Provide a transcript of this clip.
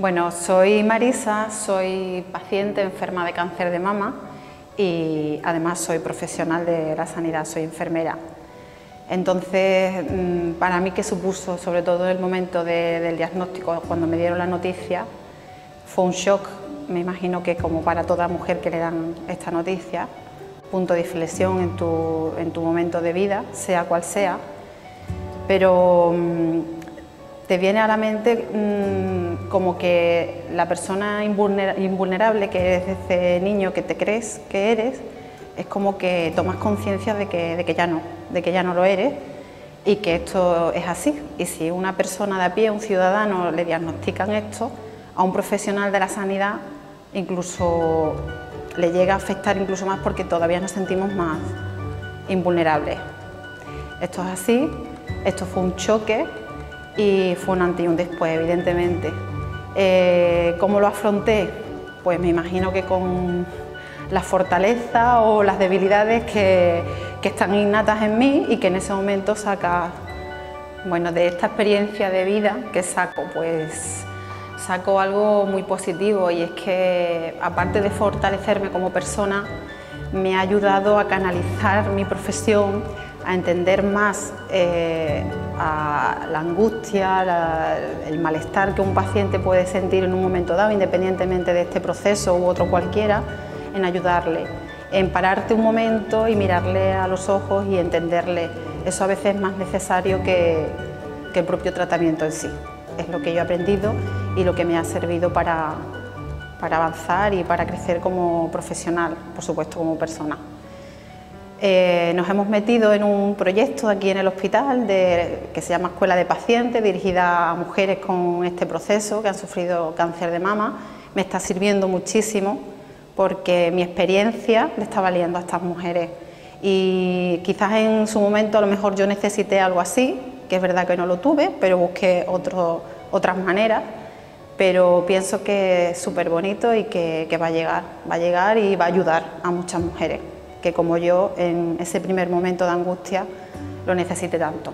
Bueno, soy Marisa, soy paciente enferma de cáncer de mama y además soy profesional de la sanidad, soy enfermera. Entonces, mm, para mí que supuso, sobre todo el momento del diagnóstico, cuando me dieron la noticia, fue un shock, me imagino que como para toda mujer que le dan esta noticia, punto de inflexión en tu, en tu momento de vida, sea cual sea, pero mm, te viene a la mente mm, como que la persona invulnerable que eres ese niño que te crees que eres, es como que tomas conciencia de que, de que ya no, de que ya no lo eres y que esto es así. Y si una persona de a pie, un ciudadano, le diagnostican esto, a un profesional de la sanidad incluso le llega a afectar incluso más porque todavía nos sentimos más invulnerables. Esto es así, esto fue un choque y fue un antes y un después, evidentemente. Eh, ¿Cómo lo afronté? Pues me imagino que con la fortaleza o las debilidades que, que están innatas en mí y que en ese momento saca, bueno, de esta experiencia de vida que saco, pues saco algo muy positivo y es que aparte de fortalecerme como persona, me ha ayudado a canalizar mi profesión, a entender más eh, la angustia, el malestar que un paciente puede sentir en un momento dado, independientemente de este proceso u otro cualquiera, en ayudarle, en pararte un momento y mirarle a los ojos y entenderle. Eso a veces es más necesario que, que el propio tratamiento en sí. Es lo que yo he aprendido y lo que me ha servido para, para avanzar y para crecer como profesional, por supuesto como persona. Eh, nos hemos metido en un proyecto aquí en el hospital que se llama Escuela de Pacientes, dirigida a mujeres con este proceso que han sufrido cáncer de mama. Me está sirviendo muchísimo porque mi experiencia le está valiendo a estas mujeres. Y quizás en su momento a lo mejor yo necesité algo así, que es verdad que no lo tuve, pero busqué otras maneras. Pero pienso que es súper bonito y que, va a llegar, va a llegar y va a ayudar a muchas mujeres que como yo en ese primer momento de angustia lo necesite tanto.